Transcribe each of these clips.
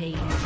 rampage.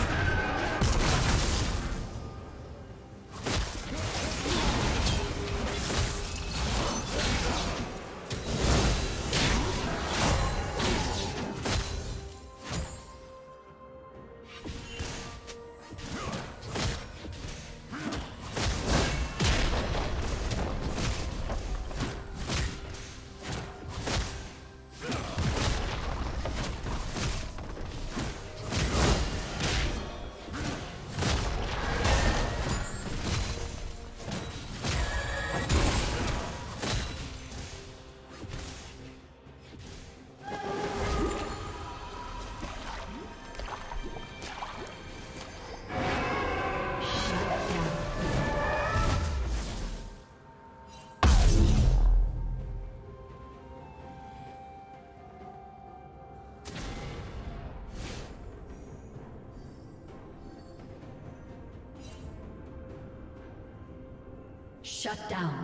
Shut down.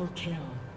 Triple kill.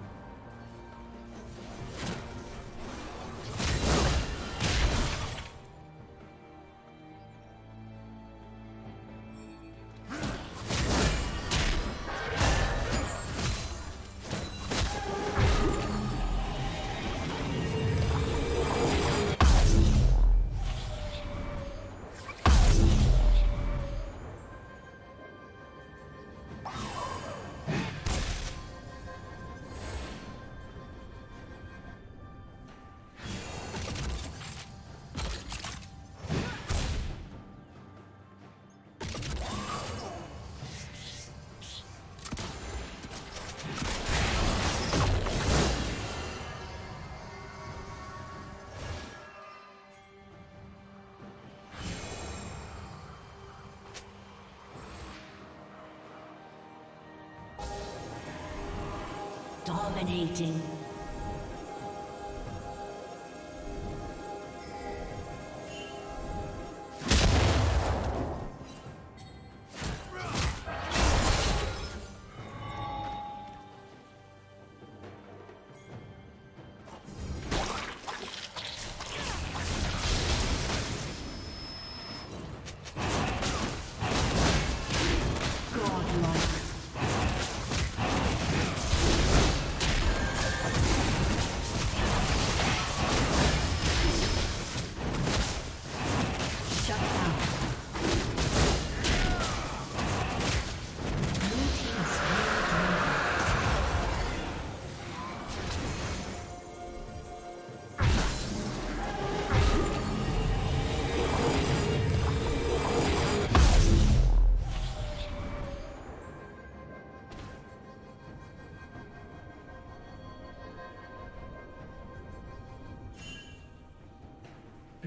Dominating.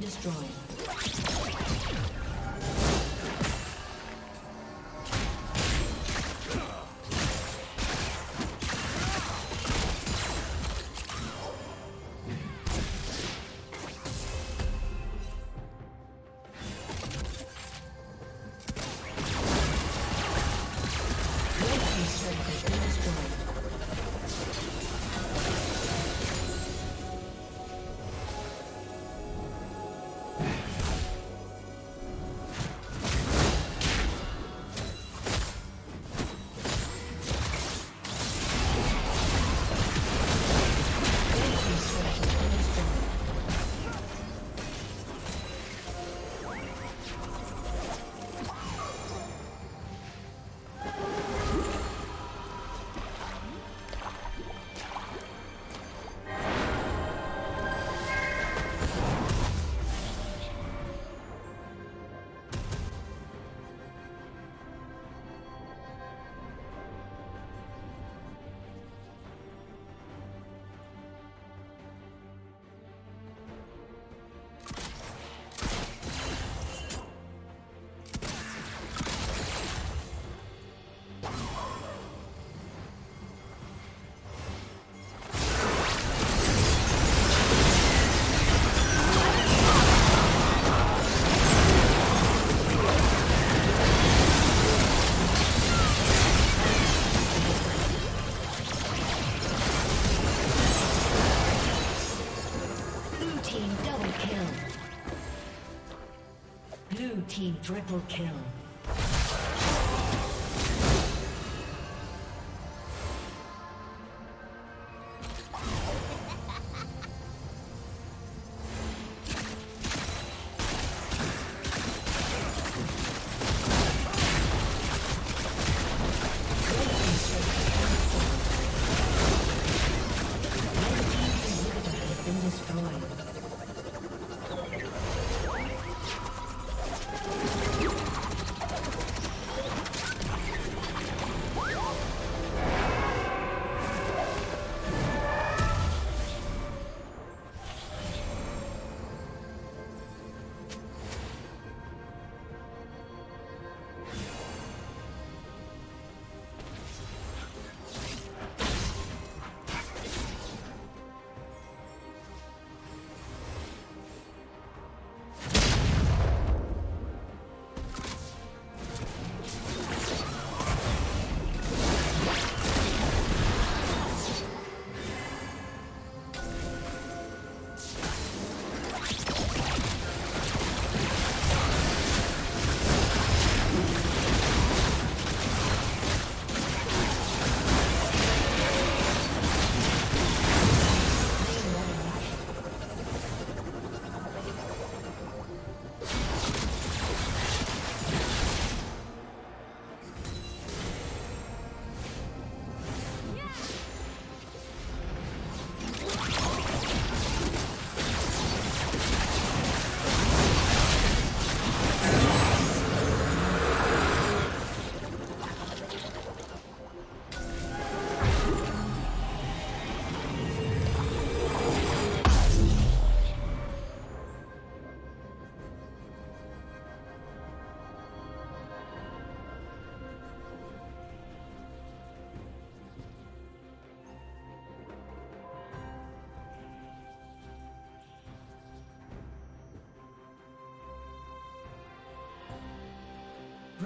Destroyed. Triple kill.